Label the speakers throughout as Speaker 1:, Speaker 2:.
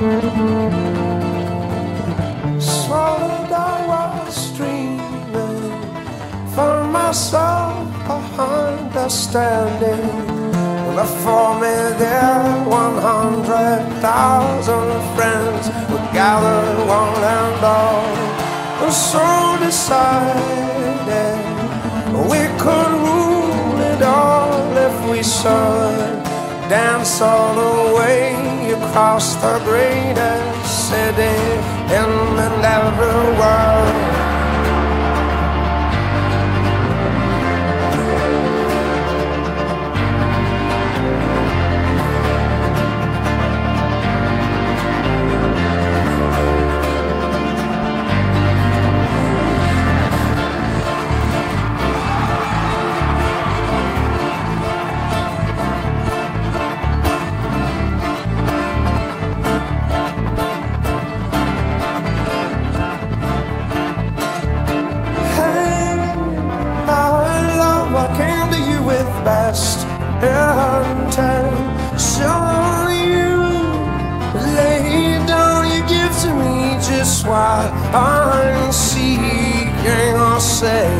Speaker 1: Swallowed I was dreaming Found myself behind the standing Before me there one hundred thousand friends Were gathered one and all. And so decided We could rule it all if we should Dance all the way across the greatest city in the never world. Say,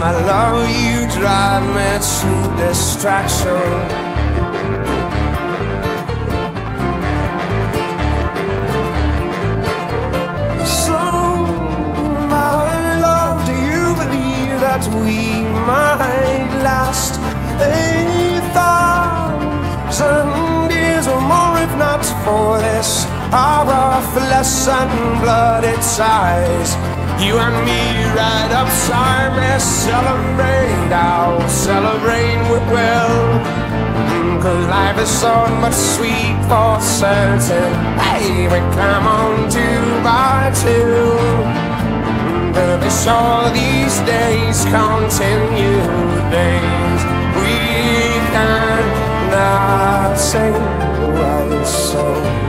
Speaker 1: my love, you drive me to distraction. So, my love, do you believe that we might last a thousand years or more, if not for this? Our flesh and blood, its eyes. You and me right up me, celebrate, I'll celebrate with will. Cause life is so much sweet for certain. Hey, we come on two by two. To be these days continue days we cannot say right so.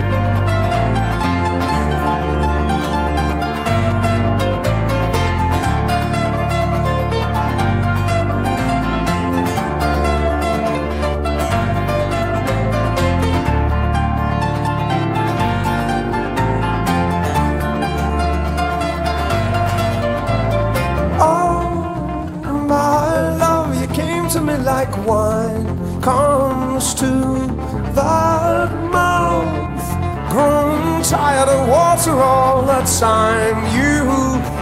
Speaker 1: Time. You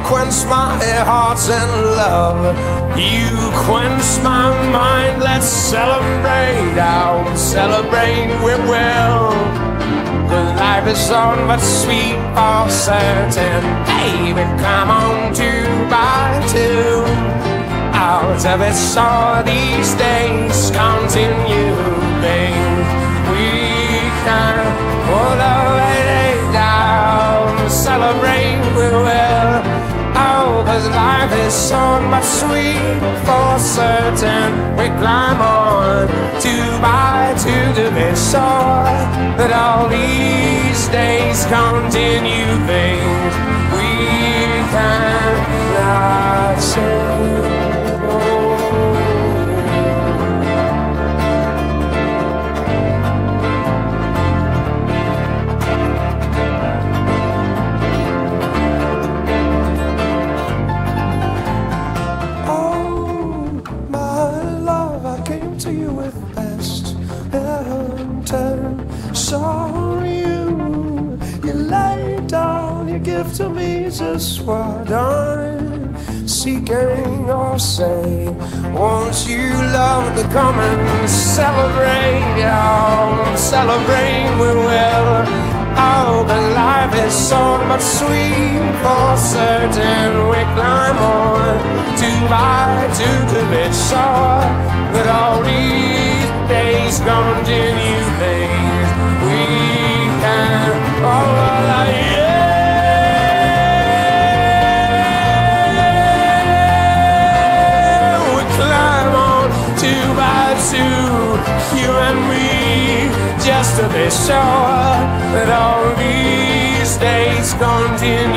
Speaker 1: quench my heart's in love. You quench my mind. Let's celebrate. I'll celebrate. We will. Cause life is so much sweet for certain. Baby, come on two by two. Out of it, so these days continue. Things we can pull down. Celebrate, we will. Oh, cause life is so much sweet for certain. We climb on two by two to be sure that all these days continue things we cannot say. Won't you love to come and celebrate? Oh, celebrate we will. Oh, but life is so much sweet for certain. We climb on by two to be sure that all these days continue things and me just to be sure that all these days continue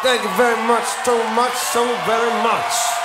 Speaker 1: Thank you very much, so much, so very much.